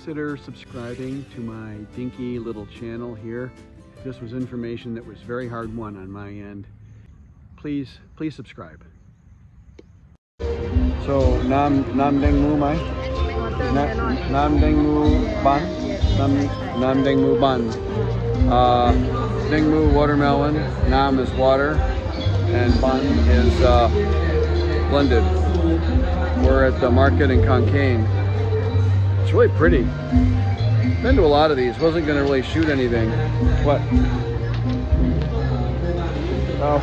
consider subscribing to my dinky little channel here. This was information that was very hard won on my end. Please, please subscribe. So Nam Nam Deng Mu Mai? Na, Nam Deng Mu Ban? Nam, Nam Deng Mu Ban. Uh, Deng Mu watermelon, Nam is water, and Ban is uh, blended. We're at the market in Khon Kaen. It's really pretty. Been to a lot of these. Wasn't going to really shoot anything. What? Oh,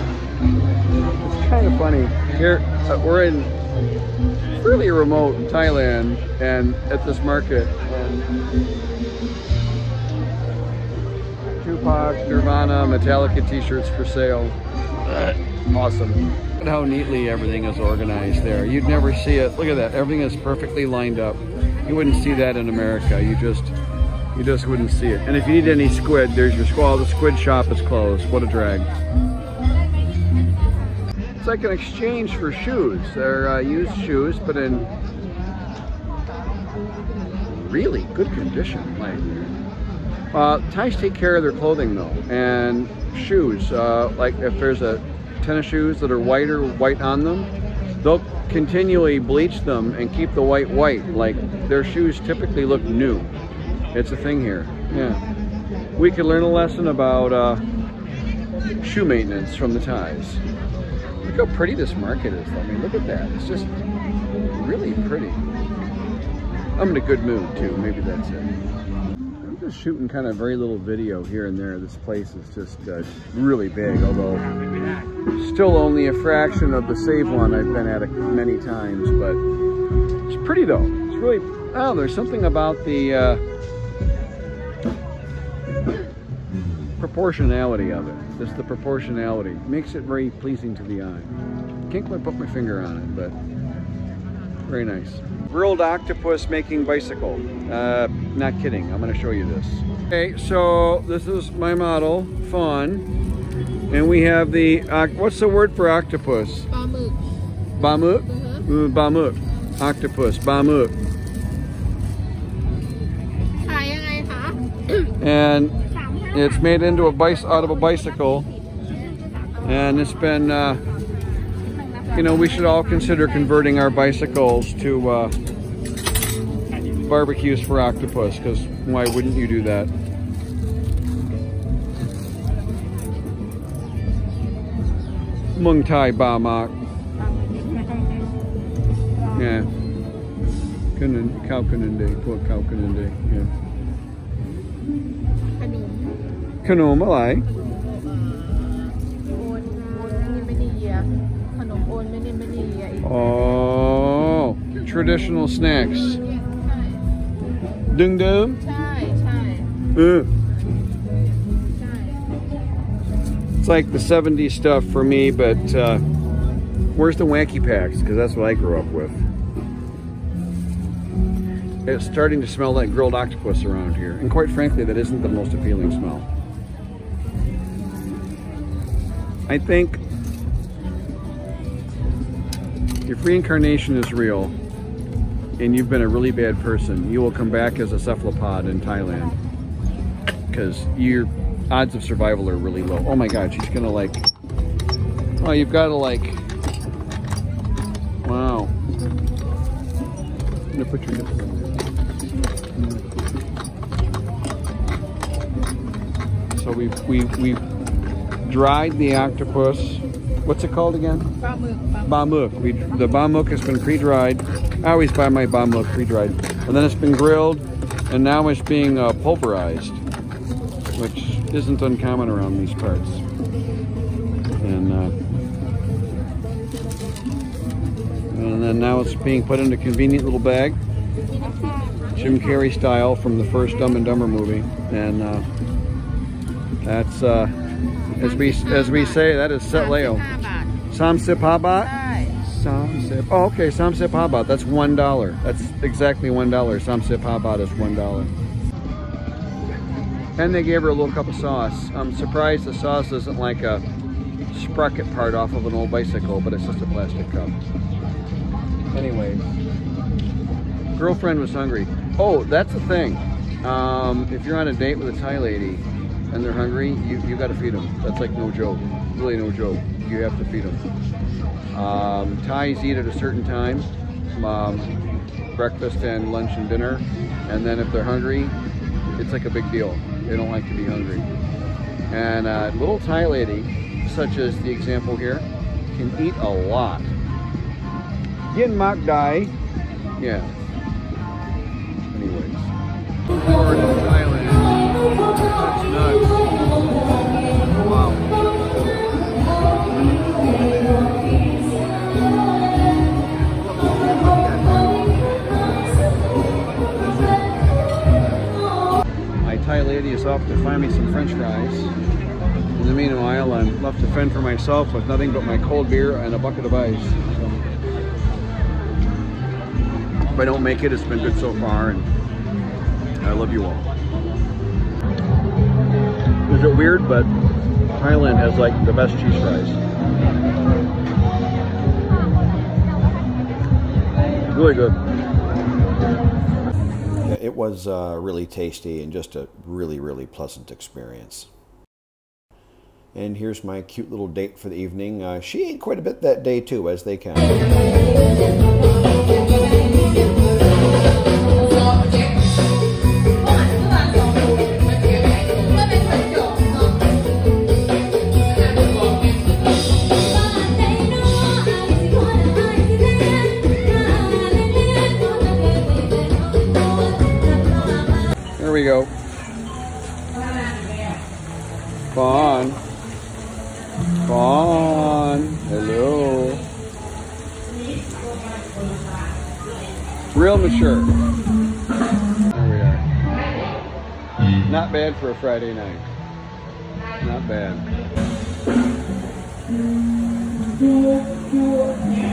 it's kind of funny. Here, uh, we're in fairly remote Thailand and at this market. Tupac, Nirvana, Metallica t-shirts for sale. Awesome. Look how neatly everything is organized there. You'd never see it. Look at that. Everything is perfectly lined up. You wouldn't see that in America. You just you just wouldn't see it. And if you need any squid, there's your squall. The squid shop is closed. What a drag. It's like an exchange for shoes. They're uh, used shoes, but in really good condition. Like, uh, Thais take care of their clothing though, and shoes. Uh, like if there's a tennis shoes that are whiter, white on them, they'll continually bleach them and keep the white white. Like their shoes typically look new. It's a thing here. Yeah. We could learn a lesson about uh, shoe maintenance from the Thais. Look how pretty this market is. I mean, look at that. It's just really pretty. I'm in a good mood too. Maybe that's it. Just shooting kind of very little video here and there. This place is just uh, really big, although still only a fraction of the save one I've been at many times. But it's pretty though. It's really, oh, there's something about the uh, proportionality of it. Just the proportionality. Makes it very pleasing to the eye. Can't quite put my finger on it, but very nice. Grilled octopus making bicycle. Uh, not kidding, I'm gonna show you this. Okay, so this is my model, Fawn. And we have the, uh, what's the word for octopus? Bamuk. Bamuk? Uh -huh. Mm, bamuk. Octopus, bamuk. and it's made into a bice out of a bicycle. And it's been uh, you know, we should all consider converting our bicycles to uh, barbecues for octopus, because why wouldn't you do that? Mung Thai Ba Mak. Yeah. Kunande, poor Khao Kunande, yeah. ขน oh, traditional snacks. Dung dung. Thai, Thai. Uh. It's like the 70s stuff for me, but uh, where's the wacky packs? Because that's what I grew up with. It's starting to smell like grilled octopus around here. And quite frankly, that isn't the most appealing smell. I think if reincarnation is real and you've been a really bad person, you will come back as a cephalopod in Thailand because your odds of survival are really low. Oh my god, she's gonna like. Oh, you've got to like. Wow. I'm gonna put your there. So we've we we dried the octopus. What's it called again? Bamuk. Bamuk. We, the bamuk has been pre-dried. I always buy my bamuk pre-dried. And then it's been grilled, and now it's being uh, pulverized, which isn't uncommon around these parts. And, uh, and then now it's being put in a convenient little bag, Jim Carrey style from the first Dumb and Dumber movie. And uh, that's... Uh, as we as we say, that is Setleo. Samsip Habat? Samsip. Oh, okay, Samsip Habat. That's one dollar. That's exactly one dollar. Samsip Habat is one dollar. And they gave her a little cup of sauce. I'm surprised the sauce isn't like a sprocket part off of an old bicycle, but it's just a plastic cup. Anyways, girlfriend was hungry. Oh, that's the thing. Um, if you're on a date with a Thai lady, and they're hungry, you, you got to feed them. That's like no joke. Really no joke. You have to feed them. Um, Thais eat at a certain time, um, breakfast and lunch and dinner. And then if they're hungry, it's like a big deal. They don't like to be hungry. And a little Thai lady, such as the example here, can eat a lot. Yin Mak Dai. Yeah. Anyways. Thai lady is off to find me some french fries. In the meanwhile, I'm left to fend for myself with nothing but my cold beer and a bucket of ice. So, if I don't make it, it's been good so far, and I love you all. Is it weird, but Thailand has like the best cheese fries. Really good. It was uh, really tasty and just a really, really pleasant experience. And here's my cute little date for the evening. Uh, she ate quite a bit that day too, as they can. Real mature. There we are. Mm. Not bad for a Friday night. Not bad.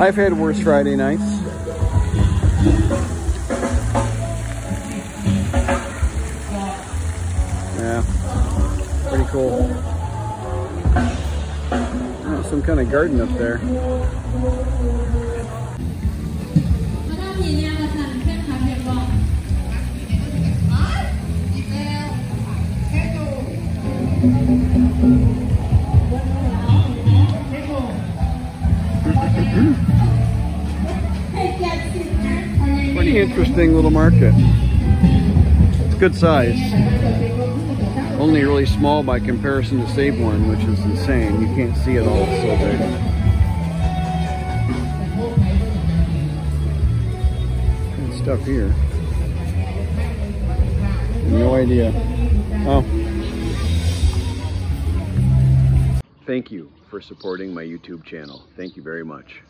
I've had worse Friday nights. Yeah, pretty cool. Oh, some kind of garden up there. 'Pretty interesting little market. It's good size. Only really small by comparison to Saborn, which is insane. You can't see it all, it's so big. Good stuff here. No idea. Oh. Thank you for supporting my YouTube channel. Thank you very much.